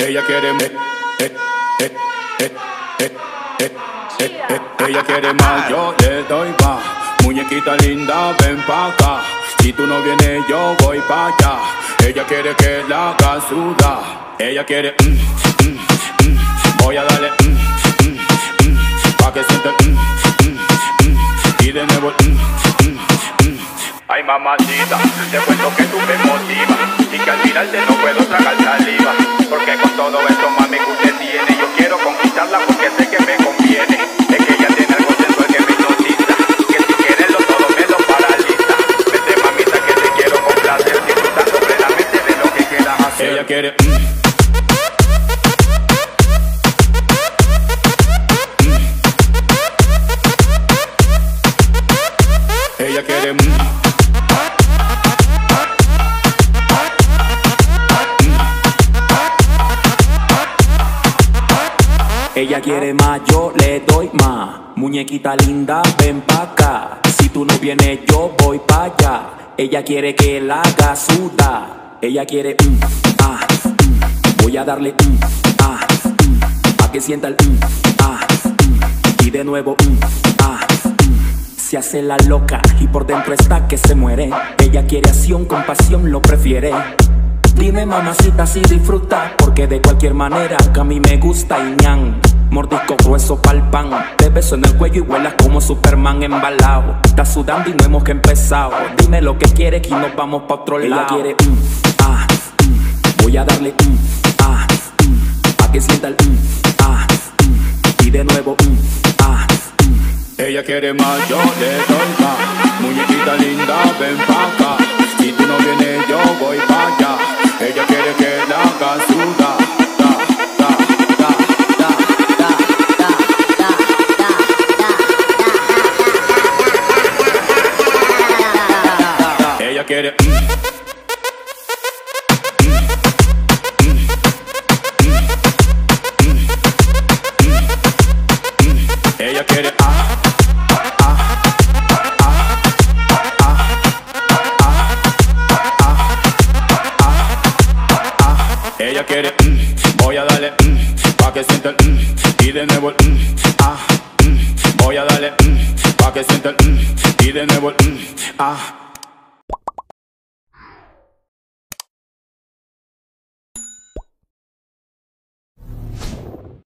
ella quiere ella quiere más, yo le doy más. Muñequita linda, ven pa' acá. Si tú no vienes, yo voy pa' allá. Ella quiere que la haga. Ella quiere, mm, mm, mm. voy a darle, pa' que sienta, y de nuevo, Ay mamacita, te cuento que tú me motivas y que al mirarte no puedo tragar saliva. Porque con todo esto mami que usted tiene, yo quiero conquistarla porque sé que me conviene. Es que ella tiene algo sensual que me hipnotiza, que si quieres lo todo me lo paraliza. Vete mamita que te quiero complacer, disfrutando plenamente de lo que quieras hacer. Ella quiere. Ella quiere más, yo le doy más. Muñequita linda, ven pa' acá. Si tú no vienes, yo voy pa' allá. Ella quiere que la haga suda. Ella quiere, mm, ah, mm. voy a darle, mm, ah, mm, pa' que sienta el, mm, ah, mm. y de nuevo, mm, ah, se hace la loca y por dentro está que se muere. Ella quiere acción, compasión, lo prefiere. Dime mamacita si disfruta, porque de cualquier manera que a mí me gusta y ñan. Mordisco grueso pa'l pan, te beso en el cuello y vuelas como Superman embalado. Estás sudando y no hemos que empezado. Dime lo que quieres y nos vamos pa' otro lado. Ella quiere mm, ah, mm. voy a darle mm, ah, mm. pa' que sienta el mm, ah, mm. y de nuevo mm, ah, mm. Ella quiere más, yo le más. Muñequita linda, ven pa' acá. Si tú no vienes, yo voy pa' allá. Ella quiere que la haga sudar. Ella quiere. Ella quiere ah. Ella quiere, mm, voy a darle, mm, pa' que sienta mm, y de nuevo mm, ah, mm. voy a darle, mm, pa' que sienta el, mm, de nuevo mm, ah.